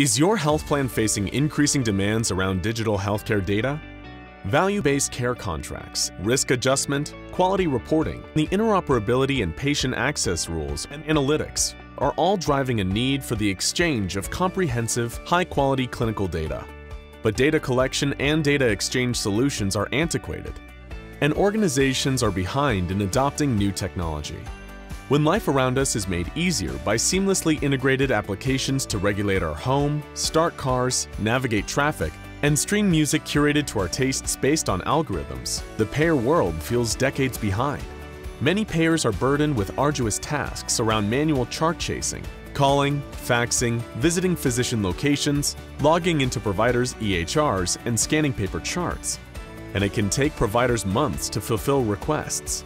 Is your health plan facing increasing demands around digital healthcare data? Value-based care contracts, risk adjustment, quality reporting, the interoperability and patient access rules, and analytics are all driving a need for the exchange of comprehensive, high-quality clinical data. But data collection and data exchange solutions are antiquated, and organizations are behind in adopting new technology. When life around us is made easier by seamlessly integrated applications to regulate our home, start cars, navigate traffic, and stream music curated to our tastes based on algorithms, the payer world feels decades behind. Many payers are burdened with arduous tasks around manual chart chasing, calling, faxing, visiting physician locations, logging into providers' EHRs, and scanning paper charts. And it can take providers months to fulfill requests.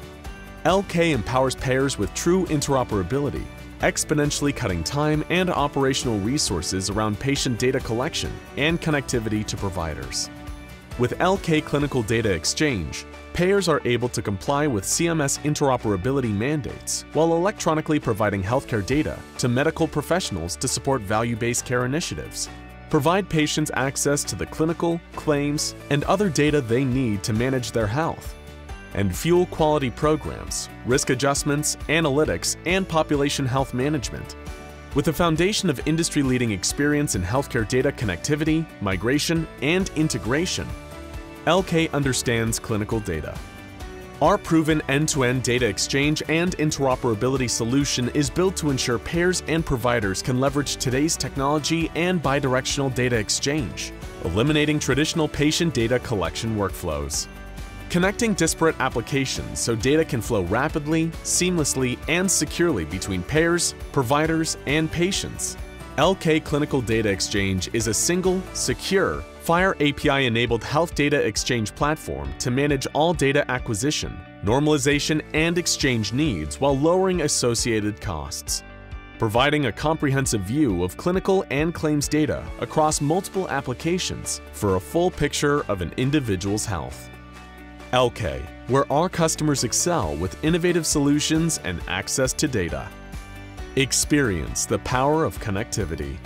ELLKAY empowers payers with true interoperability, exponentially cutting time and operational resources around patient data collection and connectivity to providers. With LK Clinical Data Exchange, payers are able to comply with CMS interoperability mandates while electronically providing healthcare data to medical professionals to support value-based care initiatives. Provide patients access to the clinical, claims, and other data they need to manage their health and fuel quality programs, risk adjustments, analytics, and population health management. With a foundation of industry-leading experience in healthcare data connectivity, migration, and integration, ELLKAY understands clinical data. Our proven end-to-end data exchange and interoperability solution is built to ensure payers and providers can leverage today's technology and bidirectional data exchange, eliminating traditional patient data collection workflows. Connecting disparate applications so data can flow rapidly, seamlessly, and securely between payers, providers, and patients. LK Clinical Data Exchange is a single, secure, FHIR API-enabled health data exchange platform to manage all data acquisition, normalization, and exchange needs while lowering associated costs. Providing a comprehensive view of clinical and claims data across multiple applications for a full picture of an individual's health. ELLKAY, where our customers excel with innovative solutions and access to data. Experience the power of connectivity.